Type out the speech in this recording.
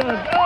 done.